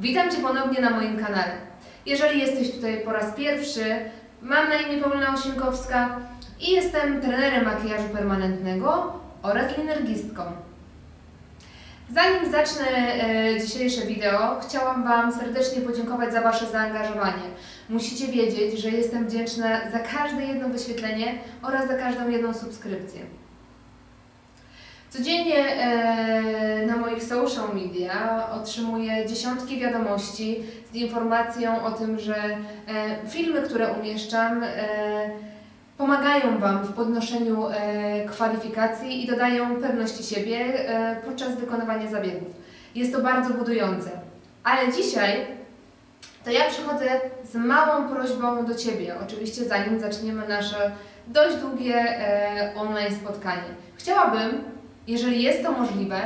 Witam Cię ponownie na moim kanale. Jeżeli jesteś tutaj po raz pierwszy, mam na imię Paulina Osinkowska i jestem trenerem makijażu permanentnego oraz linergistką. Zanim zacznę e, dzisiejsze wideo, chciałam Wam serdecznie podziękować za Wasze zaangażowanie. Musicie wiedzieć, że jestem wdzięczna za każde jedno wyświetlenie oraz za każdą jedną subskrypcję. Codziennie e, na moich social media otrzymuję dziesiątki wiadomości z informacją o tym, że e, filmy, które umieszczam, e, pomagają Wam w podnoszeniu kwalifikacji i dodają pewności siebie podczas wykonywania zabiegów. Jest to bardzo budujące. Ale dzisiaj to ja przychodzę z małą prośbą do Ciebie, oczywiście zanim zaczniemy nasze dość długie online spotkanie. Chciałabym, jeżeli jest to możliwe,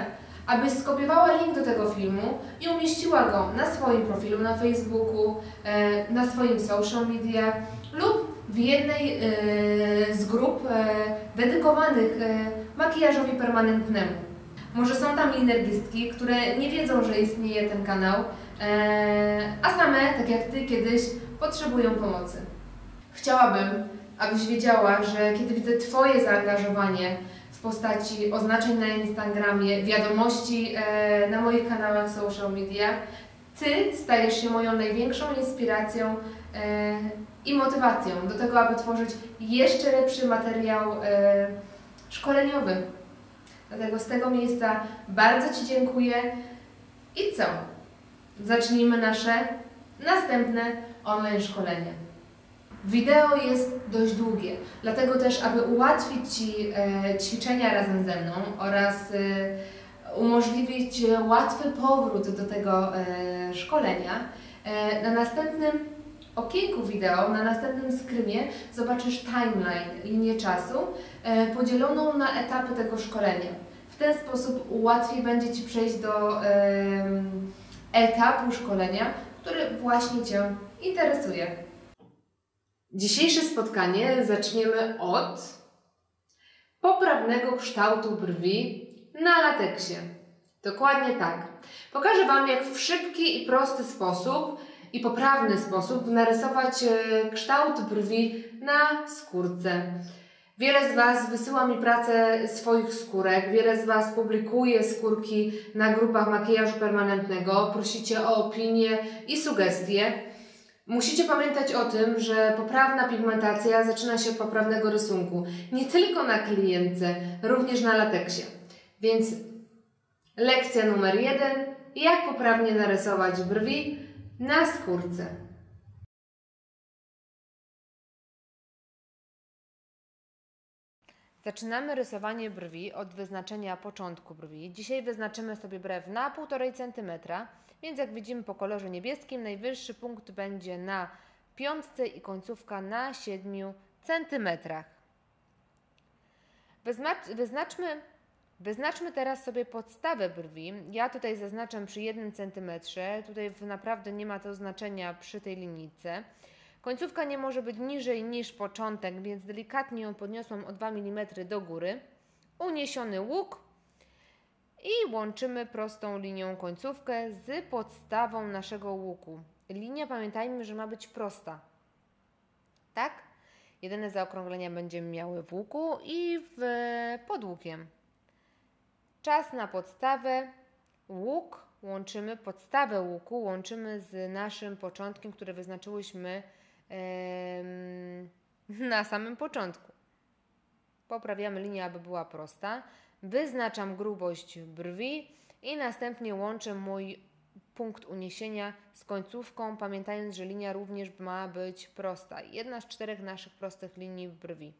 abyś skopiowała link do tego filmu i umieściła go na swoim profilu na Facebooku, e, na swoim social media lub w jednej e, z grup e, dedykowanych makijażowi permanentnemu. Może są tam linergistki, które nie wiedzą, że istnieje ten kanał, a same, tak jak Ty kiedyś, potrzebują pomocy. Chciałabym, abyś wiedziała, że kiedy widzę Twoje zaangażowanie postaci oznaczeń na Instagramie, wiadomości e, na moich kanałach social media, Ty stajesz się moją największą inspiracją e, i motywacją do tego, aby tworzyć jeszcze lepszy materiał e, szkoleniowy. Dlatego z tego miejsca bardzo Ci dziękuję. I co? Zacznijmy nasze następne online szkolenie. Wideo jest dość długie, dlatego też, aby ułatwić Ci e, ćwiczenia razem ze mną oraz e, umożliwić łatwy powrót do tego e, szkolenia, e, na następnym okienku wideo, na następnym screenie zobaczysz timeline, linię czasu e, podzieloną na etapy tego szkolenia. W ten sposób łatwiej będzie Ci przejść do etapu szkolenia, który właśnie Cię interesuje. Dzisiejsze spotkanie zaczniemy od poprawnego kształtu brwi na lateksie. Dokładnie tak. Pokażę Wam, jak w szybki i prosty sposób i poprawny sposób narysować e, kształt brwi na skórce. Wiele z Was wysyła mi pracę swoich skórek, wiele z Was publikuje skórki na grupach makijażu permanentnego, prosicie o opinie i sugestie. Musicie pamiętać o tym, że poprawna pigmentacja zaczyna się od poprawnego rysunku. Nie tylko na klientce, również na lateksie. Więc lekcja numer jeden. Jak poprawnie narysować brwi na skórce. Zaczynamy rysowanie brwi od wyznaczenia początku brwi. Dzisiaj wyznaczymy sobie brew na 1,5 cm, więc jak widzimy po kolorze niebieskim, najwyższy punkt będzie na piątce i końcówka na 7 cm. Wyznaczmy, wyznaczmy teraz sobie podstawę brwi. Ja tutaj zaznaczam przy 1 cm, tutaj naprawdę nie ma to znaczenia przy tej linijce. Końcówka nie może być niżej niż początek, więc delikatnie ją podniosłam o 2 mm do góry. Uniesiony łuk i łączymy prostą linią końcówkę z podstawą naszego łuku. Linia pamiętajmy, że ma być prosta. Tak? Jedyne zaokrąglenia będziemy miały w łuku i w pod łukiem. Czas na podstawę. Łuk łączymy, podstawę łuku łączymy z naszym początkiem, który wyznaczyłyśmy na samym początku. Poprawiamy linię, aby była prosta. Wyznaczam grubość brwi i następnie łączę mój punkt uniesienia z końcówką, pamiętając, że linia również ma być prosta. Jedna z czterech naszych prostych linii brwi.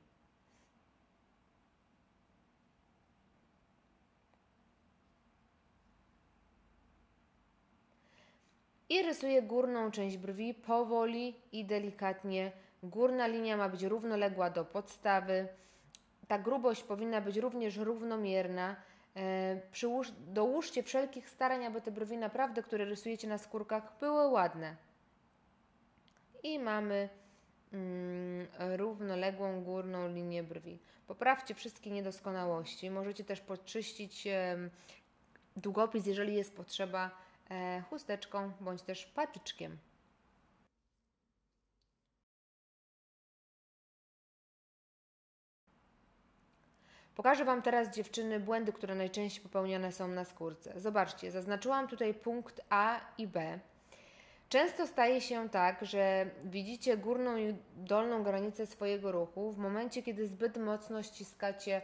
I rysuję górną część brwi powoli i delikatnie. Górna linia ma być równoległa do podstawy. Ta grubość powinna być również równomierna. E, przyłóż, dołóżcie wszelkich starań, aby te brwi naprawdę, które rysujecie na skórkach, były ładne. I mamy mm, równoległą górną linię brwi. Poprawcie wszystkie niedoskonałości. Możecie też podczyścić e, długopis, jeżeli jest potrzeba e, chusteczką bądź też patyczkiem. Pokażę Wam teraz, dziewczyny, błędy, które najczęściej popełniane są na skórce. Zobaczcie, zaznaczyłam tutaj punkt A i B. Często staje się tak, że widzicie górną i dolną granicę swojego ruchu w momencie, kiedy zbyt mocno ściskacie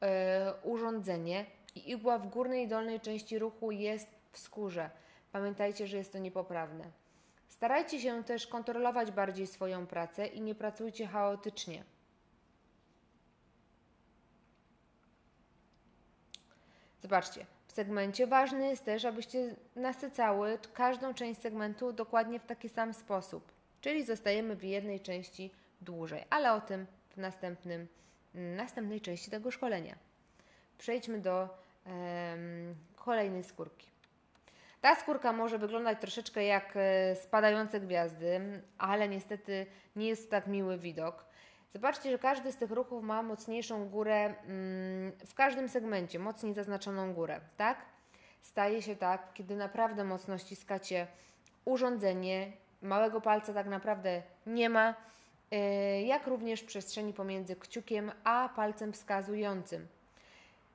e, urządzenie i igła w górnej i dolnej części ruchu jest w skórze. Pamiętajcie, że jest to niepoprawne. Starajcie się też kontrolować bardziej swoją pracę i nie pracujcie chaotycznie. Zobaczcie, w segmencie ważne jest też, abyście nasycały każdą część segmentu dokładnie w taki sam sposób. Czyli zostajemy w jednej części dłużej, ale o tym w następnym, następnej części tego szkolenia. Przejdźmy do kolejnej skórki. Ta skórka może wyglądać troszeczkę jak e, spadające gwiazdy, ale niestety nie jest to tak miły widok. Zobaczcie, że każdy z tych ruchów ma mocniejszą górę mm, w każdym segmencie, mocniej zaznaczoną górę, tak? Staje się tak, kiedy naprawdę mocno ściskacie urządzenie, małego palca tak naprawdę nie ma, y, jak również przestrzeni pomiędzy kciukiem a palcem wskazującym.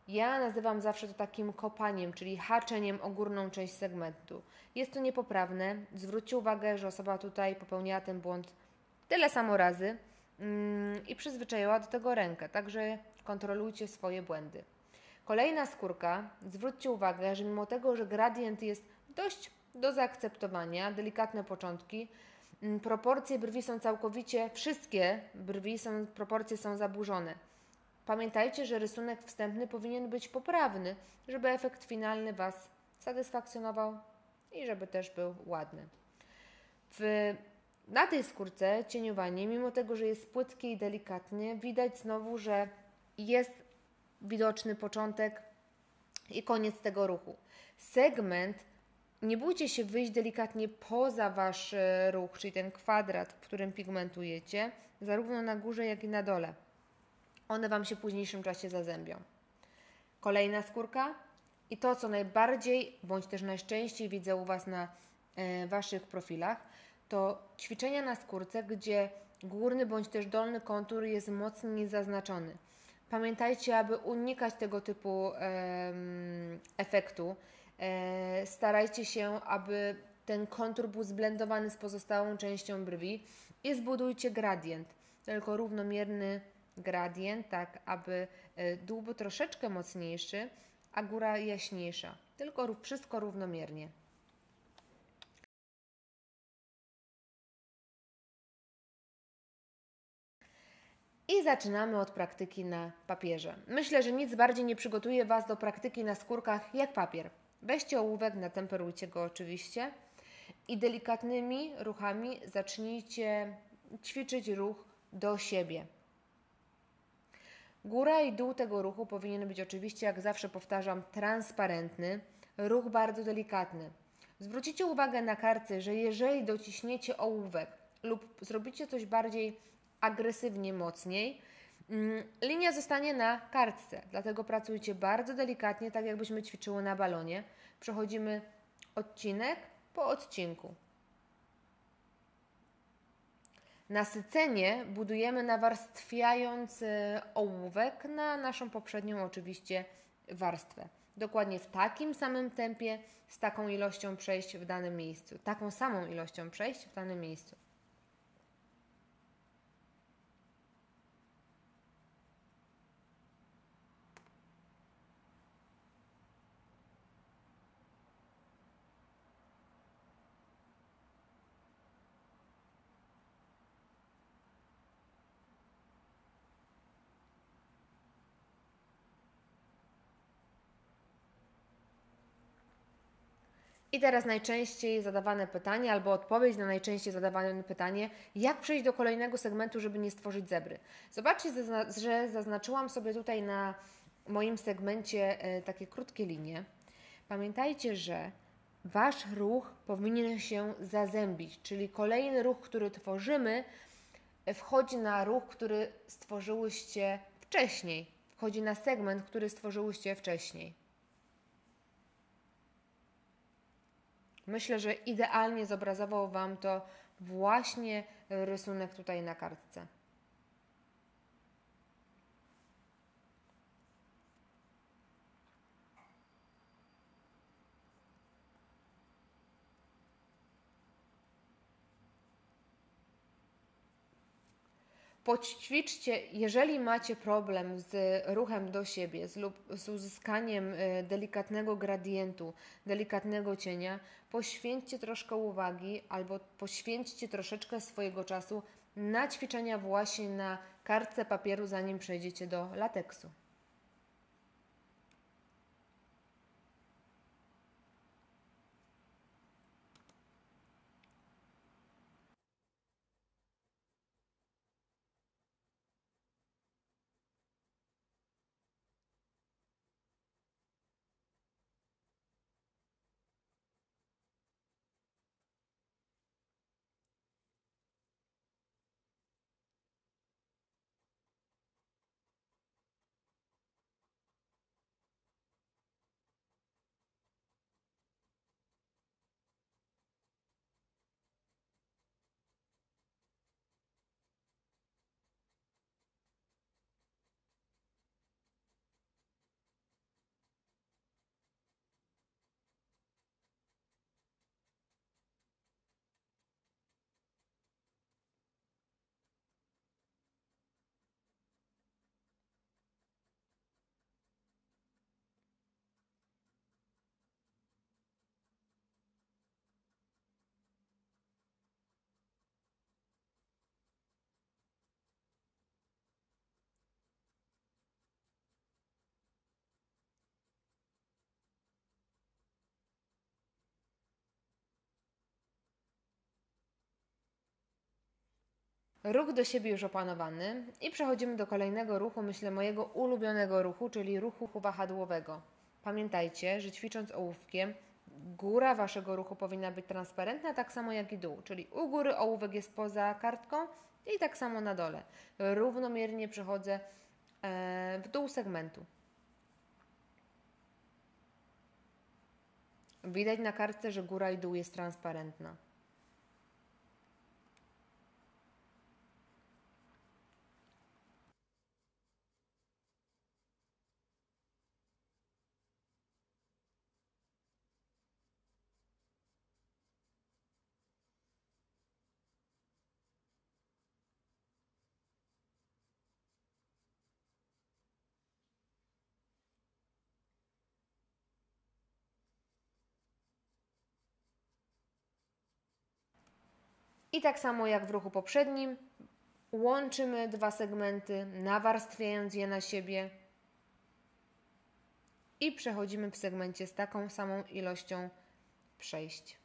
Ja nazywam zawsze to takim kopaniem, czyli haczeniem o górną część segmentu. Jest to niepoprawne. Zwróćcie uwagę, że osoba tutaj popełniała ten błąd tyle samo razy, i przyzwyczaiła do tego rękę, także kontrolujcie swoje błędy. Kolejna skórka, zwróćcie uwagę, że mimo tego, że gradient jest dość do zaakceptowania, delikatne początki, mm, proporcje brwi są całkowicie, wszystkie brwi są, proporcje są zaburzone. Pamiętajcie, że rysunek wstępny powinien być poprawny, żeby efekt finalny Was satysfakcjonował i żeby też był ładny. W na tej skórce cieniowanie, mimo tego, że jest płytkie i delikatnie, widać znowu, że jest widoczny początek i koniec tego ruchu. Segment, nie bójcie się wyjść delikatnie poza Wasz e, ruch, czyli ten kwadrat, w którym pigmentujecie, zarówno na górze, jak i na dole. One Wam się w późniejszym czasie zazębią. Kolejna skórka i to, co najbardziej, bądź też najczęściej widzę u Was na e, Waszych profilach, to ćwiczenia na skórce, gdzie górny bądź też dolny kontur jest mocniej zaznaczony. Pamiętajcie, aby unikać tego typu e, efektu, e, starajcie się, aby ten kontur był zblendowany z pozostałą częścią brwi i zbudujcie gradient, tylko równomierny gradient, tak aby e, dół był troszeczkę mocniejszy, a góra jaśniejsza. Tylko wszystko równomiernie. I zaczynamy od praktyki na papierze. Myślę, że nic bardziej nie przygotuje Was do praktyki na skórkach jak papier. Weźcie ołówek, natemperujcie go oczywiście i delikatnymi ruchami zacznijcie ćwiczyć ruch do siebie. Góra i dół tego ruchu powinien być oczywiście, jak zawsze powtarzam, transparentny, ruch bardzo delikatny. Zwrócicie uwagę na kartce, że jeżeli dociśniecie ołówek lub zrobicie coś bardziej agresywnie mocniej, mm, linia zostanie na kartce. Dlatego pracujcie bardzo delikatnie, tak jakbyśmy ćwiczyły na balonie. Przechodzimy odcinek po odcinku. Nasycenie budujemy nawarstwiając e, ołówek na naszą poprzednią oczywiście warstwę. Dokładnie w takim samym tempie, z taką ilością przejść w danym miejscu. Taką samą ilością przejść w danym miejscu. I teraz najczęściej zadawane pytanie, albo odpowiedź na najczęściej zadawane pytanie, jak przejść do kolejnego segmentu, żeby nie stworzyć zebry. Zobaczcie, że zaznaczyłam sobie tutaj na moim segmencie e, takie krótkie linie. Pamiętajcie, że Wasz ruch powinien się zazębić, czyli kolejny ruch, który tworzymy, wchodzi na ruch, który stworzyłyście wcześniej, wchodzi na segment, który stworzyłyście wcześniej. Myślę, że idealnie zobrazował Wam to właśnie rysunek tutaj na kartce. Poćwiczcie, jeżeli macie problem z ruchem do siebie z, lub z uzyskaniem e, delikatnego gradientu, delikatnego cienia, poświęćcie troszkę uwagi albo poświęćcie troszeczkę swojego czasu na ćwiczenia właśnie na kartce papieru, zanim przejdziecie do lateksu. Ruch do siebie już opanowany i przechodzimy do kolejnego ruchu, myślę mojego ulubionego ruchu, czyli ruchu wahadłowego. Pamiętajcie, że ćwicząc ołówkiem, góra Waszego ruchu powinna być transparentna, tak samo jak i dół, czyli u góry ołówek jest poza kartką i tak samo na dole. Równomiernie przechodzę e, w dół segmentu. Widać na kartce, że góra i dół jest transparentna. I tak samo jak w ruchu poprzednim, łączymy dwa segmenty, nawarstwiając je na siebie i przechodzimy w segmencie z taką samą ilością przejść.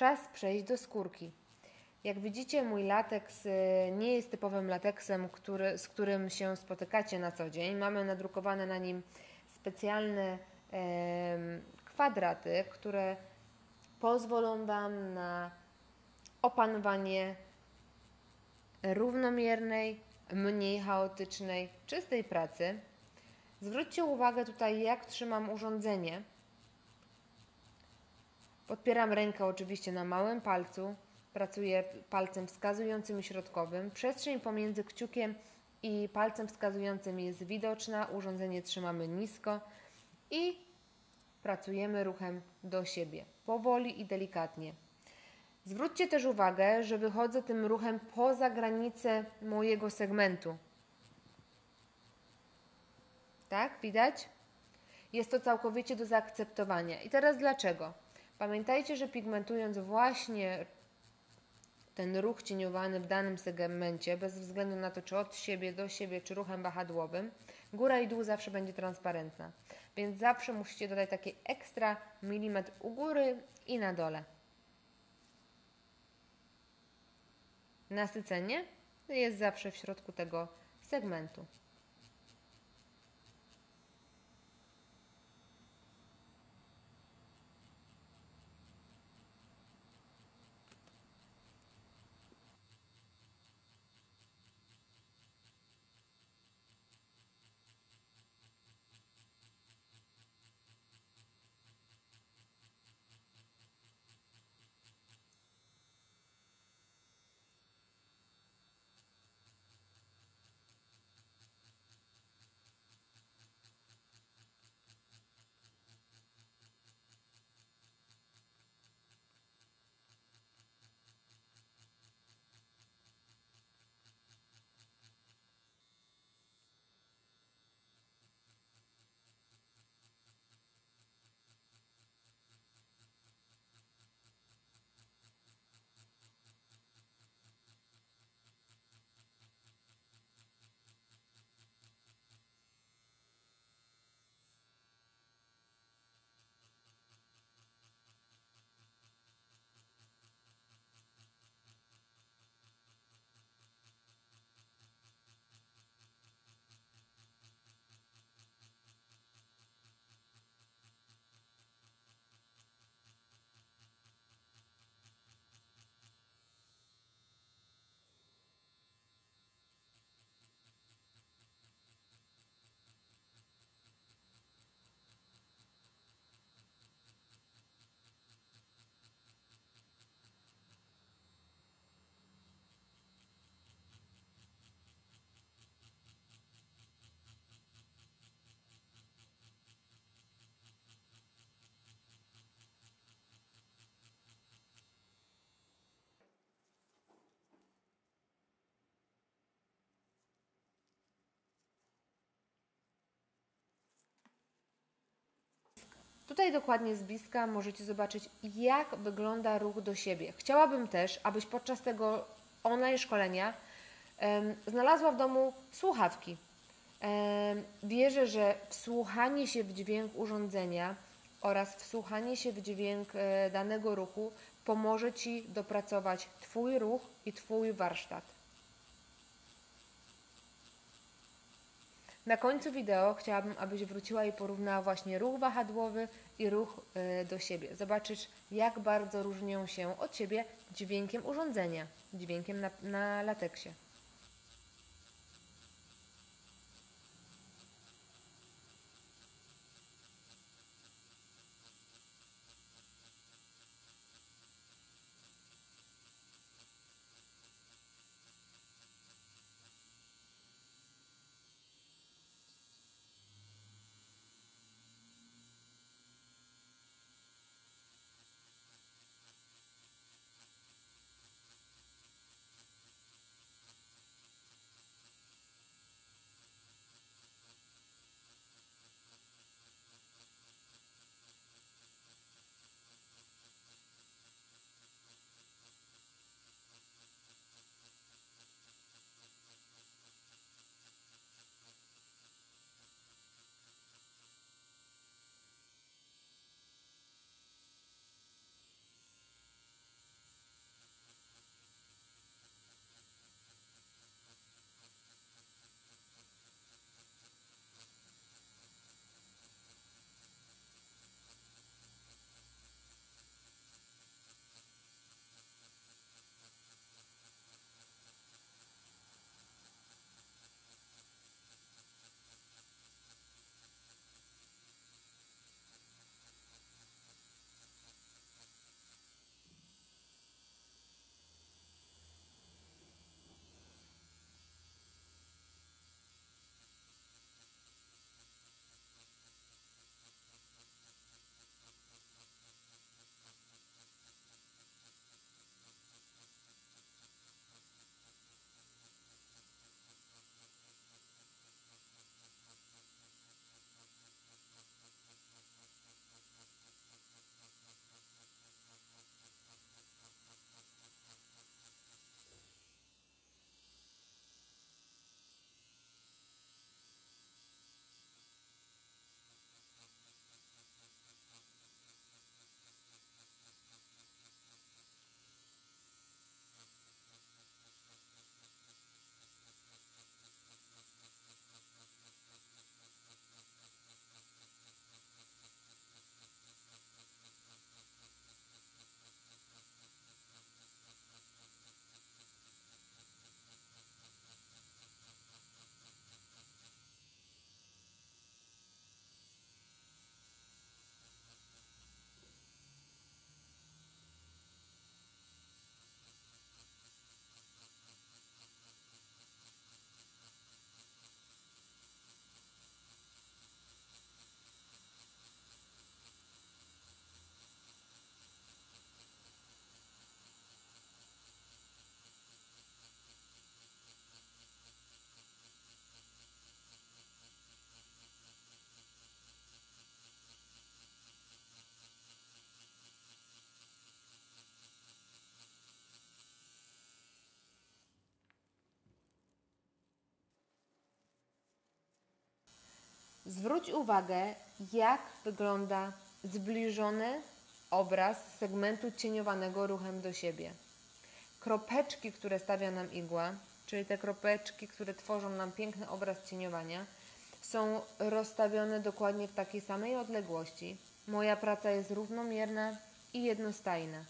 Czas przejść do skórki. Jak widzicie, mój lateks y, nie jest typowym lateksem, który, z którym się spotykacie na co dzień. Mamy nadrukowane na nim specjalne kwadraty, które pozwolą Wam na opanowanie równomiernej, mniej chaotycznej, czystej pracy. Zwróćcie uwagę tutaj, jak trzymam urządzenie Podpieram rękę oczywiście na małym palcu, pracuję palcem wskazującym i środkowym. Przestrzeń pomiędzy kciukiem i palcem wskazującym jest widoczna, urządzenie trzymamy nisko i pracujemy ruchem do siebie, powoli i delikatnie. Zwróćcie też uwagę, że wychodzę tym ruchem poza granicę mojego segmentu. Tak, widać? Jest to całkowicie do zaakceptowania. I teraz dlaczego? Pamiętajcie, że pigmentując właśnie ten ruch cieniowany w danym segmencie, bez względu na to, czy od siebie do siebie, czy ruchem wahadłowym, góra i dół zawsze będzie transparentna. Więc zawsze musicie dodać taki ekstra milimetr u góry i na dole. Nasycenie jest zawsze w środku tego segmentu. Tutaj dokładnie z bliska możecie zobaczyć, jak wygląda ruch do siebie. Chciałabym też, abyś podczas tego online szkolenia um, znalazła w domu słuchawki. Um, wierzę, że wsłuchanie się w dźwięk urządzenia oraz wsłuchanie się w dźwięk e, danego ruchu pomoże Ci dopracować Twój ruch i Twój warsztat. Na końcu wideo chciałabym, abyś wróciła i porównała właśnie ruch wahadłowy i ruch y, do siebie. Zobaczysz, jak bardzo różnią się od siebie dźwiękiem urządzenia, dźwiękiem na, na lateksie. Zwróć uwagę, jak wygląda zbliżony obraz segmentu cieniowanego ruchem do siebie. Kropeczki, które stawia nam igła, czyli te kropeczki, które tworzą nam piękny obraz cieniowania, są rozstawione dokładnie w takiej samej odległości. Moja praca jest równomierna i jednostajna.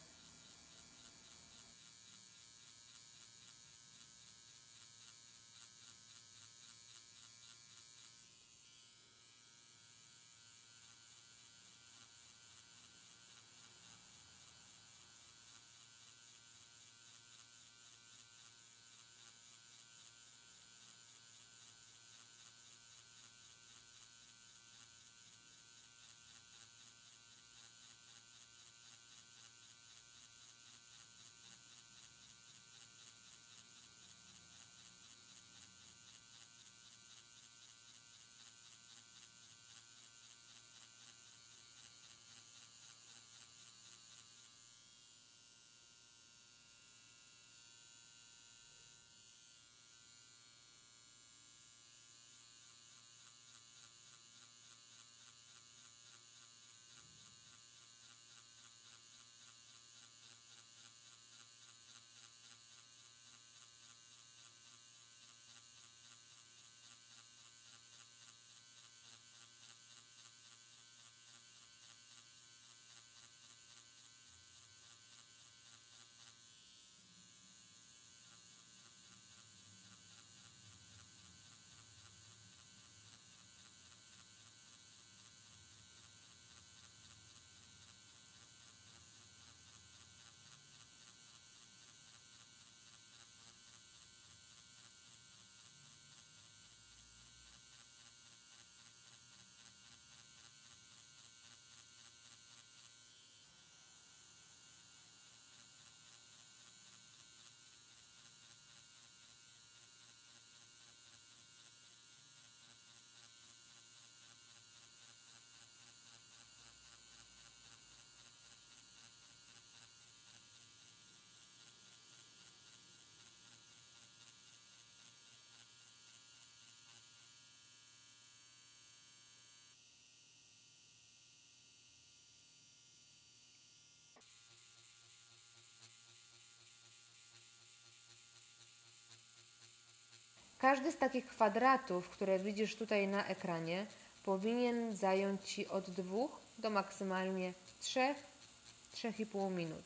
Każdy z takich kwadratów, które widzisz tutaj na ekranie, powinien zająć Ci od 2 do maksymalnie 3-3,5 minut.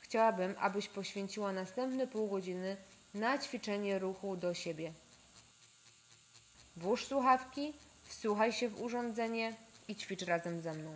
Chciałabym, abyś poświęciła następne pół godziny na ćwiczenie ruchu do siebie. Włóż słuchawki, wsłuchaj się w urządzenie i ćwicz razem ze mną.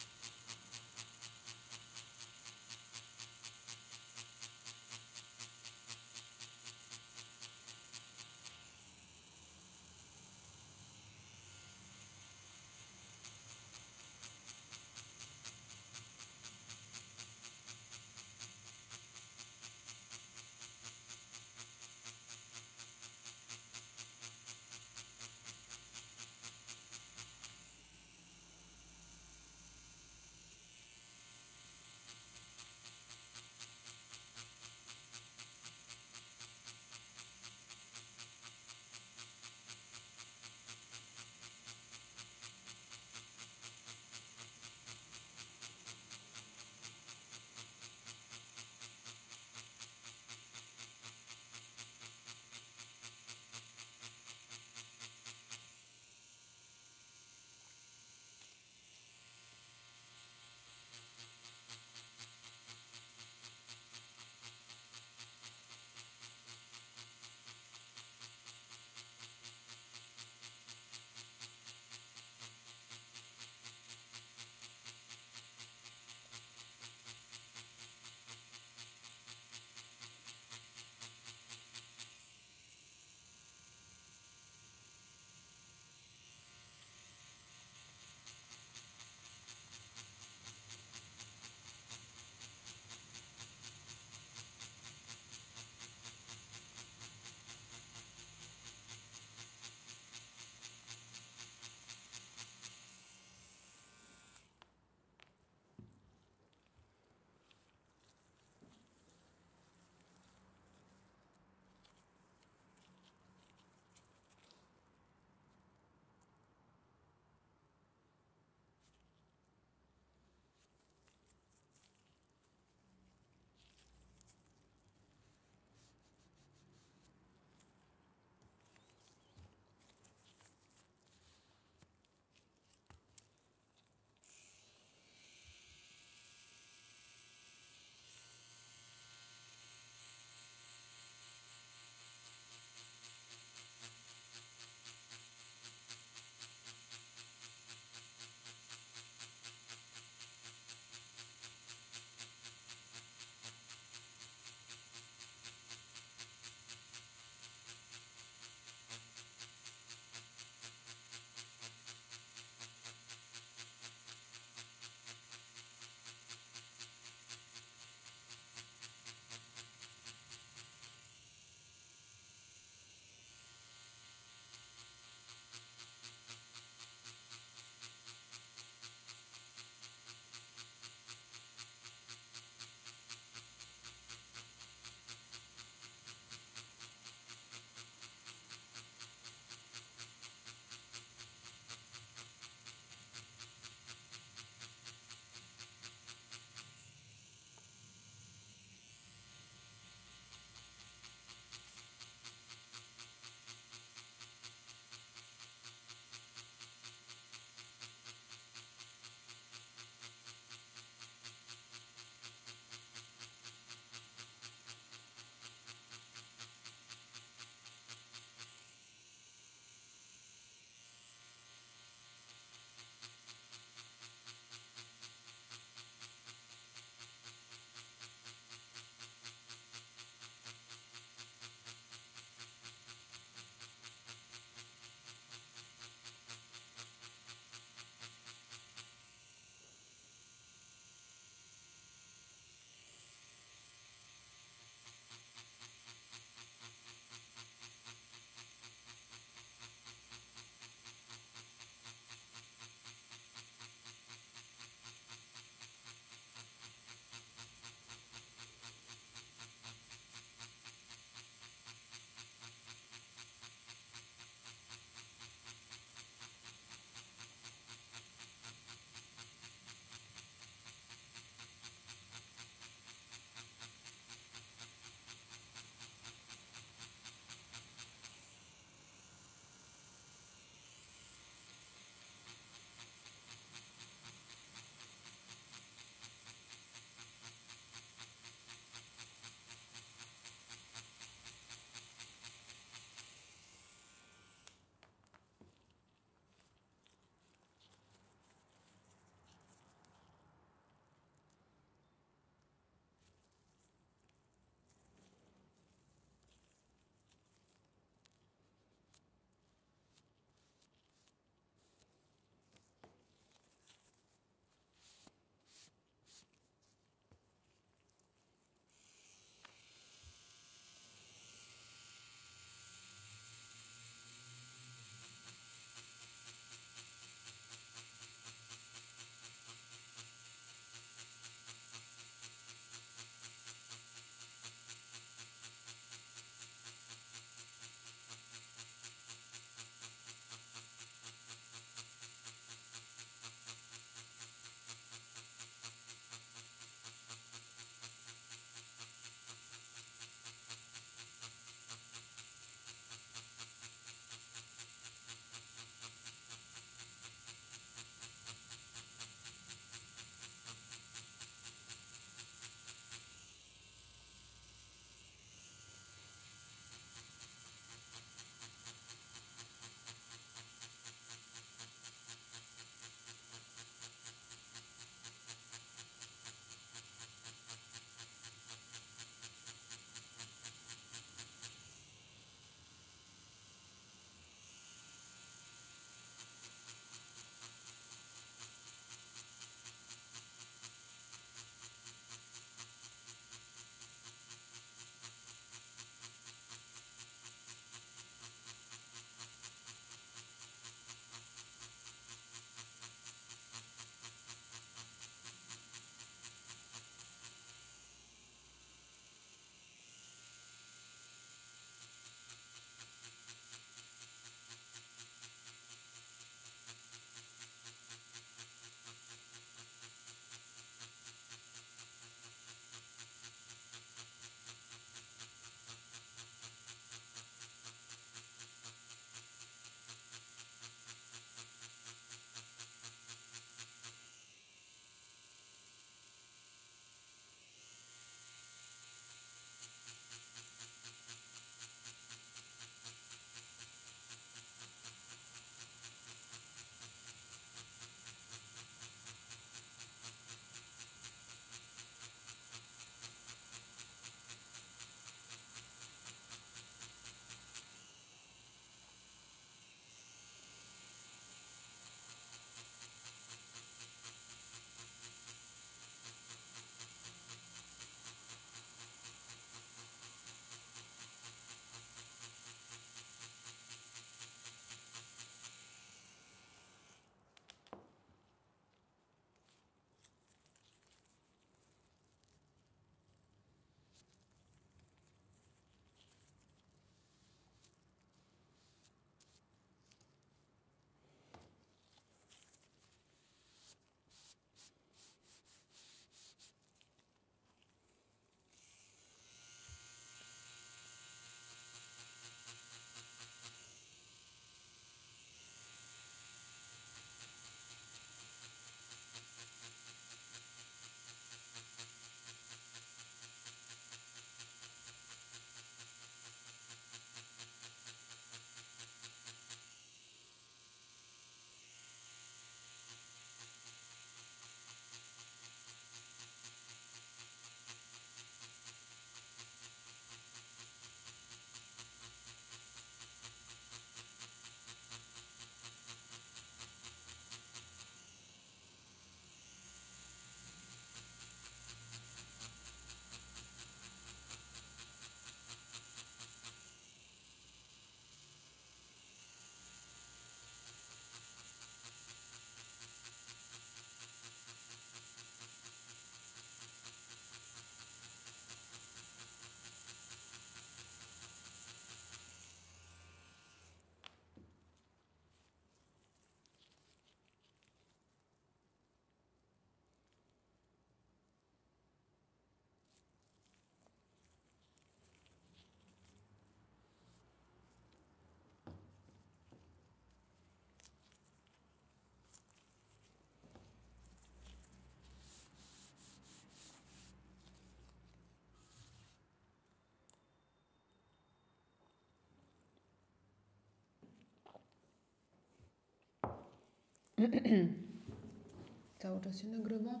Cały czas się nagrywa?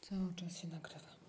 Cały czas się nagrywa.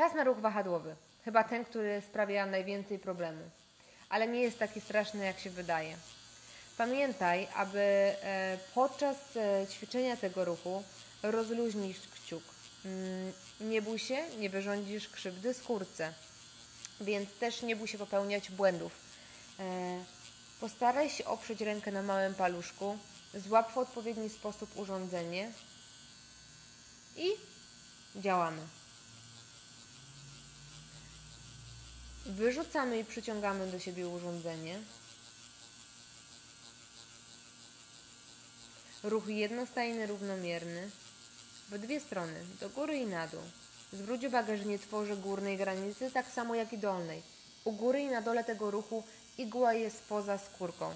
Czas na ruch wahadłowy. Chyba ten, który sprawia najwięcej problemu. Ale nie jest taki straszny, jak się wydaje. Pamiętaj, aby e, podczas e, ćwiczenia tego ruchu rozluźnić kciuk. Mm, Nie bój się, nie wyrządzisz krzywdy skórce, więc też nie bój się popełniać błędów. E, Postaraj się oprzeć rękę na małym paluszku, złap w odpowiedni sposób urządzenie i działamy. Wyrzucamy i przyciągamy do siebie urządzenie. Ruch jednostajny, równomierny. W dwie strony, do góry i na dół. Zwróć uwagę, że nie tworzy górnej granicy, tak samo jak i dolnej. U góry i na dole tego ruchu igła jest poza skórką.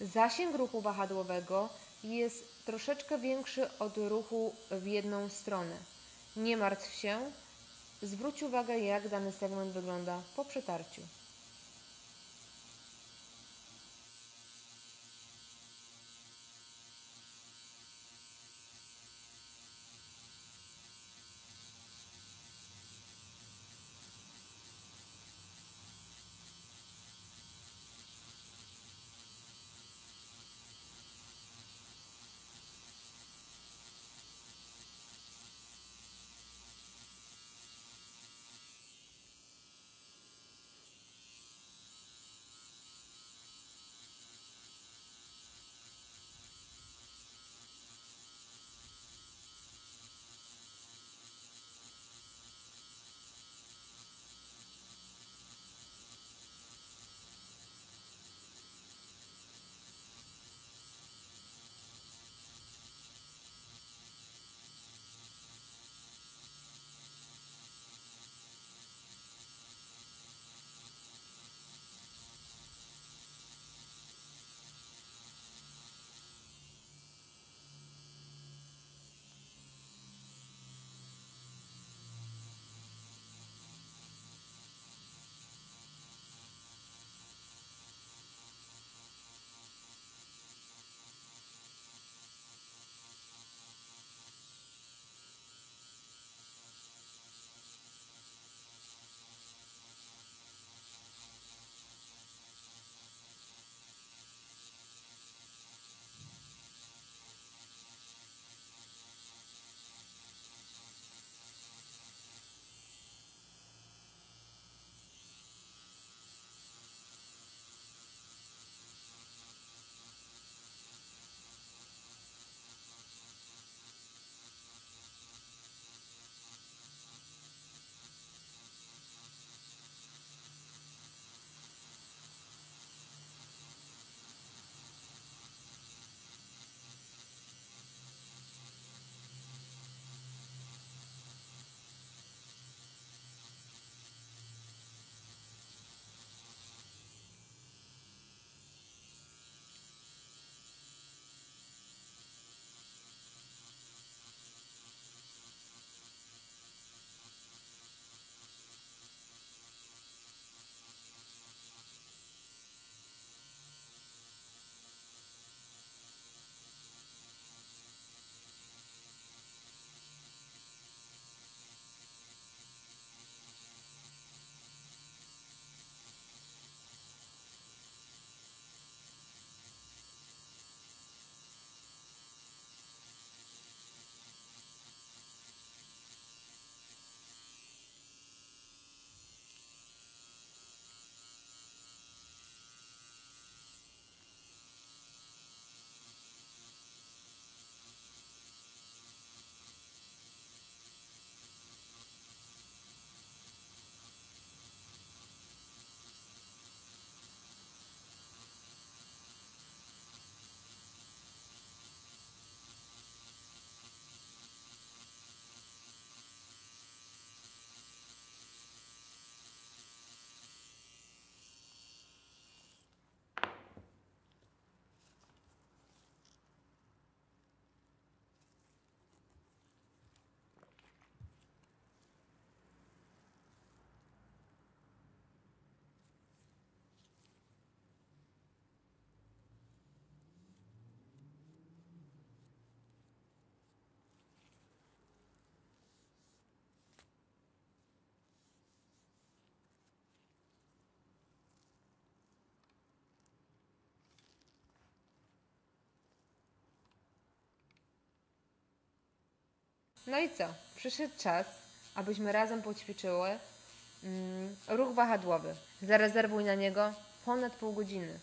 Zasięg ruchu wahadłowego jest troszeczkę większy od ruchu w jedną stronę. Nie martw się, zwróć uwagę, jak dany segment wygląda po przetarciu. No i co? Przyszedł czas, abyśmy razem poćwiczyły mm, ruch wahadłowy. Zarezerwuj na niego ponad pół godziny.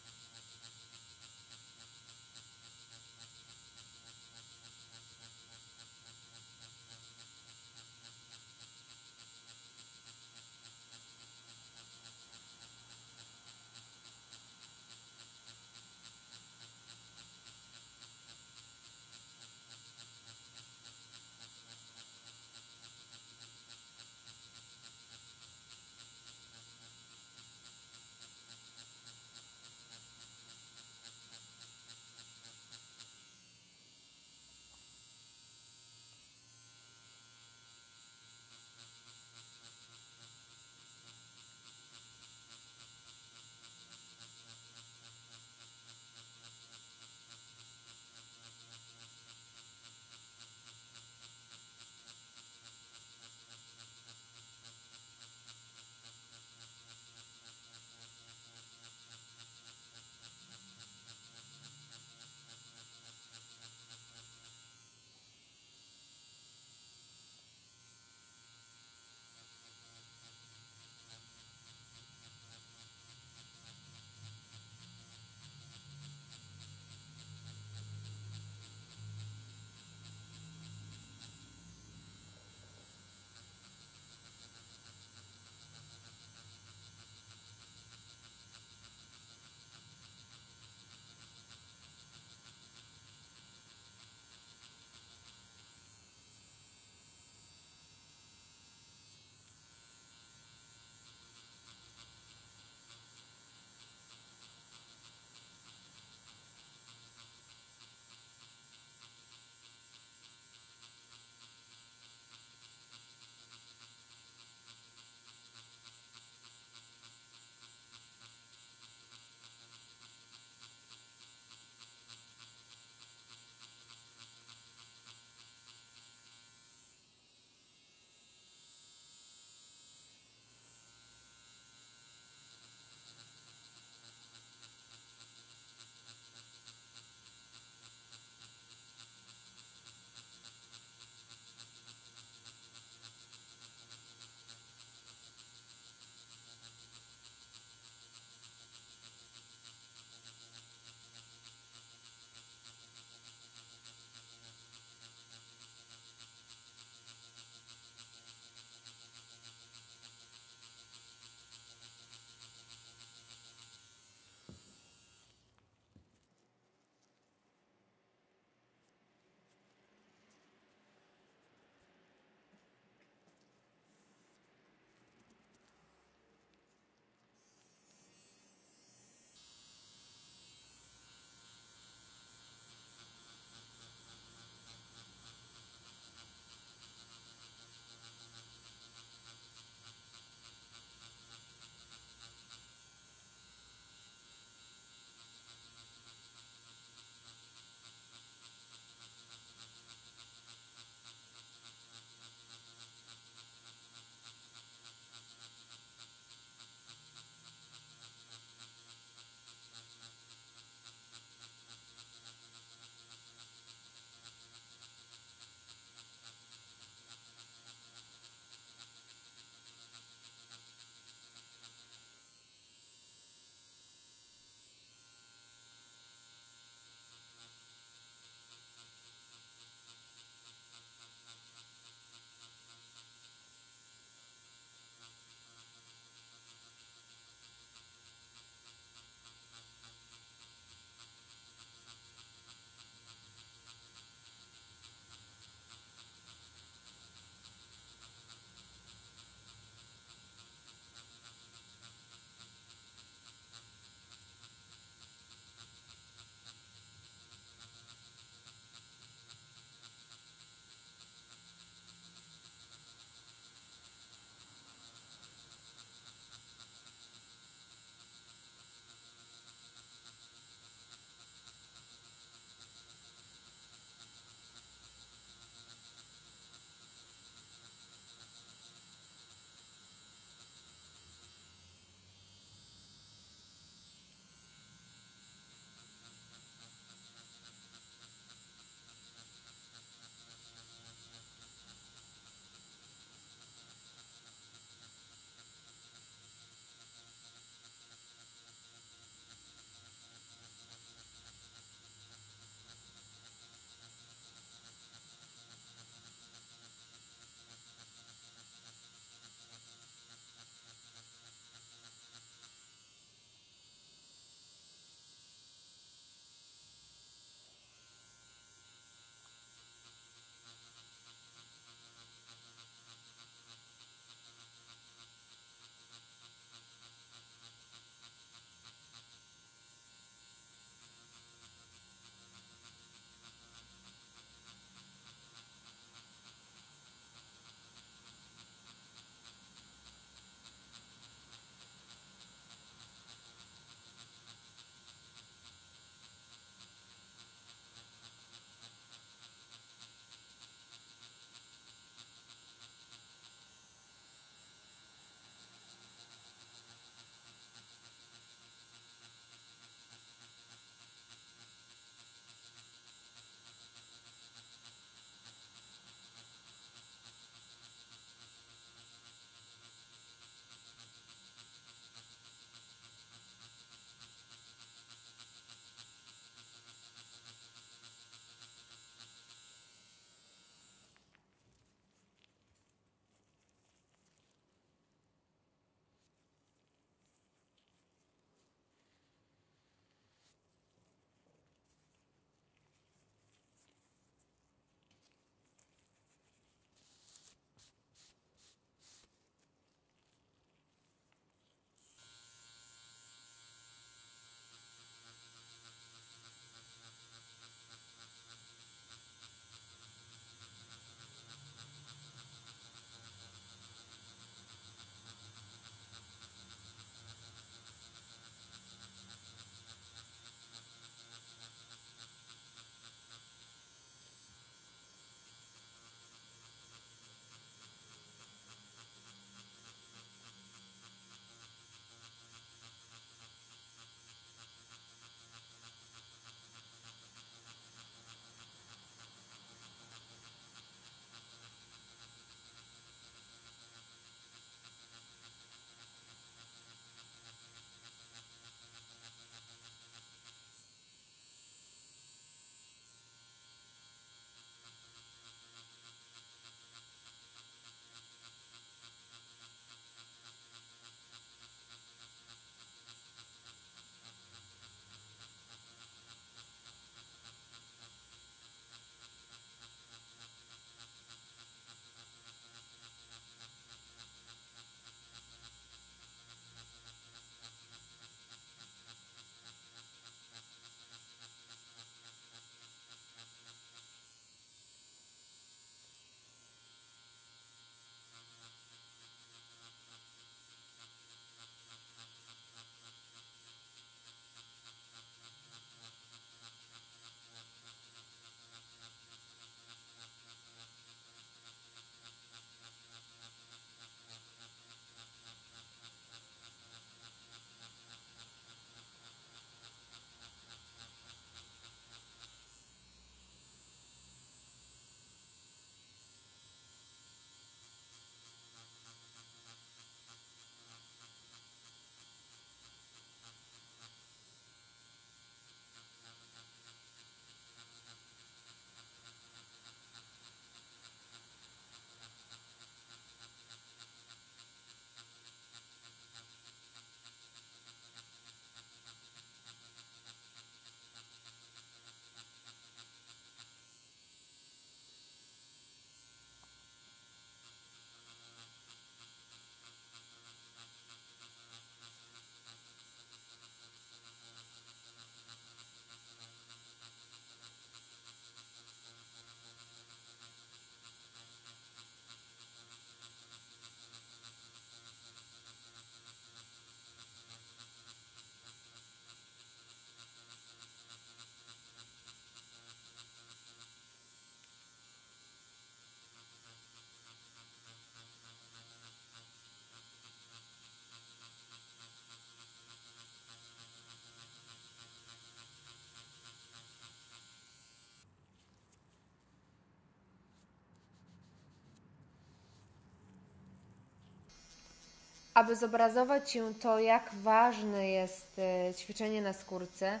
Aby zobrazować Ci to, jak ważne jest e, ćwiczenie na skórce,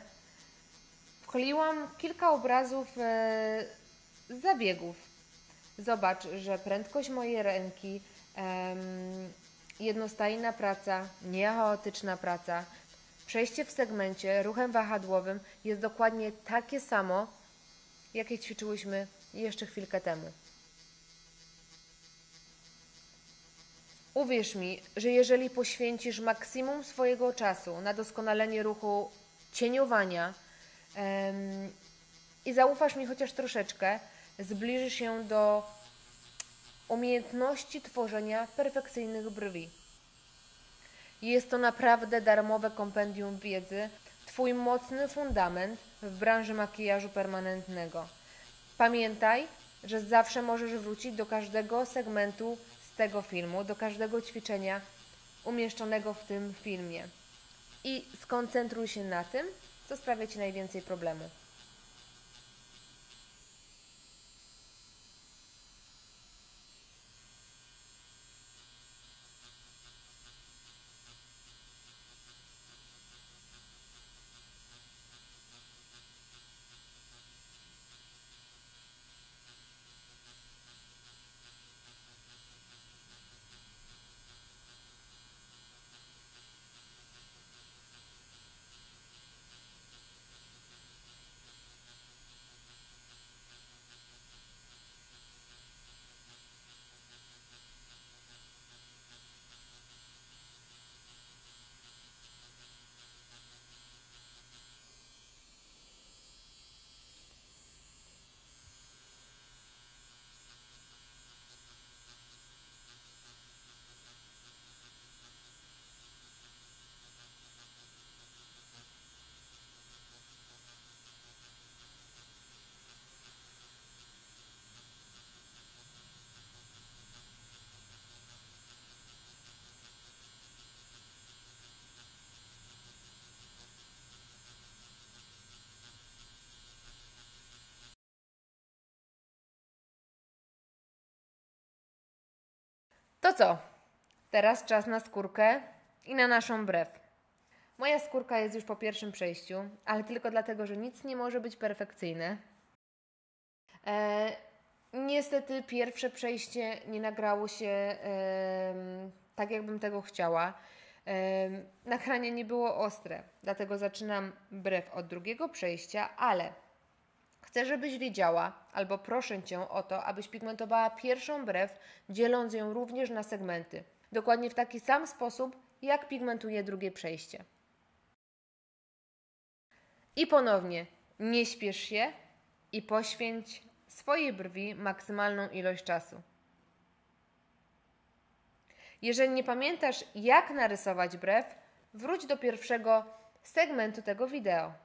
wkleiłam kilka obrazów e, z zabiegów. Zobacz, że prędkość mojej ręki, jednostajna praca, niechaotyczna praca, przejście w segmencie ruchem wahadłowym jest dokładnie takie samo, jakie ćwiczyłyśmy jeszcze chwilkę temu. Uwierz mi, że jeżeli poświęcisz maksimum swojego czasu na doskonalenie ruchu cieniowania i zaufasz mi chociaż troszeczkę, zbliżysz się do umiejętności tworzenia perfekcyjnych brwi. Jest to naprawdę darmowe kompendium wiedzy, Twój mocny fundament w branży makijażu permanentnego. Pamiętaj, że zawsze możesz wrócić do każdego segmentu z tego filmu, do każdego ćwiczenia umieszczonego w tym filmie. I skoncentruj się na tym, co sprawia Ci najwięcej problemu. Co? Teraz czas na skórkę i na naszą brew. Moja skórka jest już po pierwszym przejściu, ale tylko dlatego, że nic nie może być perfekcyjne. E, niestety pierwsze przejście nie nagrało się e, tak, jakbym tego chciała. E, nagranie nie było ostre, dlatego zaczynam brew od drugiego przejścia, ale Chcę, żebyś wiedziała, albo proszę Cię o to, abyś pigmentowała pierwszą brew, dzieląc ją również na segmenty. Dokładnie w taki sam sposób, jak pigmentuje drugie przejście. I ponownie, nie śpiesz się i poświęć swojej brwi maksymalną ilość czasu. Jeżeli nie pamiętasz, jak narysować brew, wróć do pierwszego segmentu tego wideo.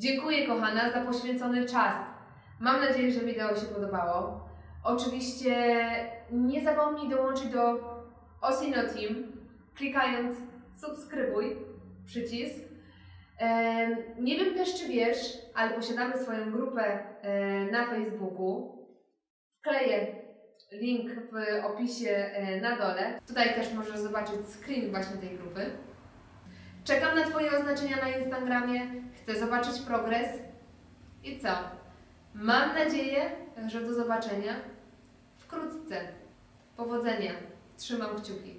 Dziękuję kochana za poświęcony czas. Mam nadzieję, że wideo się podobało. Oczywiście nie zapomnij dołączyć do Osino Team, klikając subskrybuj przycisk. Nie wiem też, czy wiesz, ale posiadamy swoją grupę na Facebooku. Wkleję link w opisie na dole. Tutaj też możesz zobaczyć screen właśnie tej grupy. Czekam na Twoje oznaczenia na Instagramie, chcę zobaczyć progres. I co? Mam nadzieję, że do zobaczenia wkrótce. Powodzenia. Trzymam kciuki.